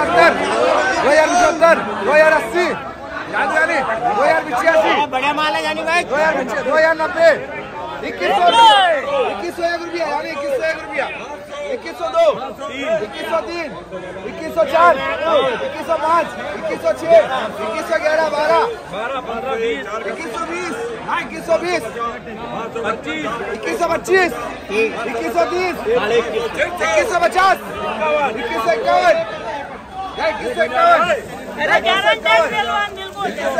सत्तर दो हज़ार पचहत्तर दो हज़ार अस्सी यानी यानी दो हज़ार पिचासी बढ़िया माल है जानी भाई दो हज़ार दो हज़ार नब्बे इक्कीस सौ इक्कीस सौ एक रुपया यानी इक्कीस सौ एक रुपया इक्कीस सौ दो इक्कीस सौ तीन इक्कीस सौ चार इक्कीस सौ पाँच इक्कीस सौ छह इक्कीस सौ ग्यारह बारह इक्कीस सौ बीस इक्कीस सौ बीस इक्कीस सौ पच्चीस इक्कीस सौ तीस इक्कीस सौ पचास इक्कीस सौ इक्यावन इक्कीस सौ इक्यावन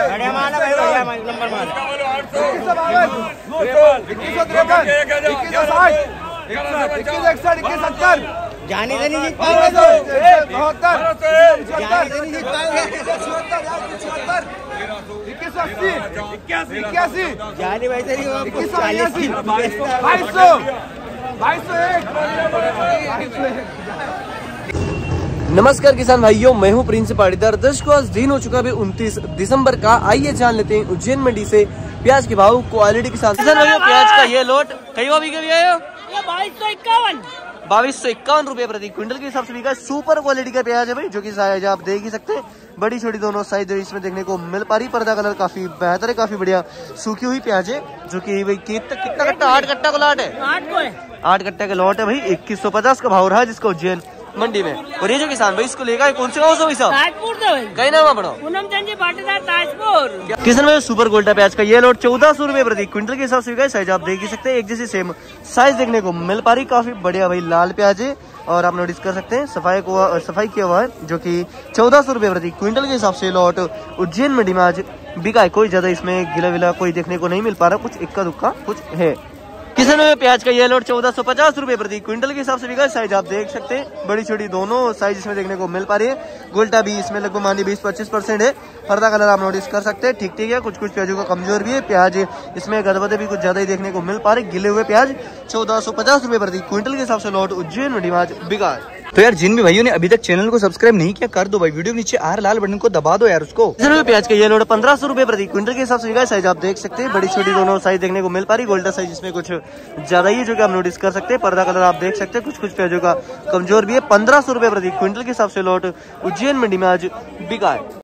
बढ़िया माल है भाई बढ़िया माल नंबर माल इक्कीस सौ बावन इक्कीस सौ तिरपन इक्कीस सौ साठ इक्कीस इकसठ इक्कीस सत्तर जानी से नहीं जीत पाओगे तो बहत्तर जानी से नहीं जीत पाओगे इक्कीस सौ अस्सी इक्यासी इक्यासी जानी भाई से इक्कीस सौ बयासी बाईस सौ बाईस सौ एक बाईस सौ एक नमस्कार किसान भाइयों मैं हूँ प्रिंस पाटीदार। दर्शकों आज दिन हो चुका है उनतीस दिसंबर का। आइए जान लेते हैं उज्जैन मंडी से प्याज के भाव क्वालिटी के साथ। किसान भाइयों प्याज का ये लोट कई भाव बिके बाईस सौ इक्यावन। बाईस सौ इक्यावन रुपए प्रति क्विंटल के हिसाब से बिका। सुपर क्वालिटी का प्याज है भाई जो कि साइज़ आप देख ही सकते हैं। बड़ी छोटी दोनों साइज़ इसमें देखने को मिल पा रही। पर्दा कलर काफ़ी बेहतर है काफ़ी बढ़िया सूखी हुई प्याज है जो कि भाई कितना कट्टा? आठ कट्टा का लाट है। आठ कट्टे का लॉट है भाई इक्कीस सौ पचास का भाव रहा जिसका उज्जैन मंडी में। और ये जो किसान भाई इसको लेगा कौन से गाँव से भाई साहब? कहीं नाम ताजपुर। किसान भाई सुपर गोल्डा प्याज का ये लोट चौदह सौ रुपए प्रति क्विंटल के हिसाब से बिका साइज़ आप देख ही सकते हैं एक जैसी सेम साइज़ देखने को मिल पा रही काफ़ी बढ़िया भाई लाल प्याज है। और आप नोटिस कर सकते हैं सफ़ाई को सफ़ाई किया हुआ है जो कि चौदह सौ रुपए प्रति क्विंटल के हिसाब से लॉट उज्जैन मंडी में आज बिका है। कोई ज़्यादा इसमें गिला विला कोई देखने को नहीं मिल पा रहा कुछ इक्का दुक्का कुछ है। किसान में प्याज का ये लोट चौदह सौ पचास रूपए प्रति क्विंटल के हिसाब से बिका, साइज़ आप देख सकते हैं। बड़ी छोटी दोनों साइज़ इसमें देखने को मिल पा रही है। गोल्टा भी इसमें लगभग मानिए बीस पच्चीस परसेंट है। पर्दा कलर आप नोटिस कर सकते हैं। ठीक ठीक है कुछ कुछ प्याजों का कमज़ोर भी है। प्याज इसमें गदबदे भी कुछ ज़्यादा ही देखने को मिल पा रहे गिले हुए प्याज चौदह सौ पचास प्रति क्विंटल के हिसाब से लोट उज्जैन में बिका है तो यार, जिन भी भाइयों ने अभी तक चैनल को सब्सक्राइब नहीं किया, कर दो भाई। वीडियो नीचे आर लाल बटन को दबा दो यार उसको। प्याज का ये लोड पंद्रह सौ रुपए प्रति क्विंटल के हिसाब से साइज़ आप देख सकते हैं। बड़ी छोटी दोनों साइज़ देखने को मिल पा रही। गोल्डन साइज़ इसमें कुछ ज़्यादा ही जो कि आप नोटिस कर सकते हैं। पर्दा कलर आप देख सकते हैं। कुछ कुछ प्याजों का कमज़ोर भी है। पंद्रह सौ रुपए प्रति क्विंटल के हिसाब से लोट उज्जैन मंडी में आज बिका है।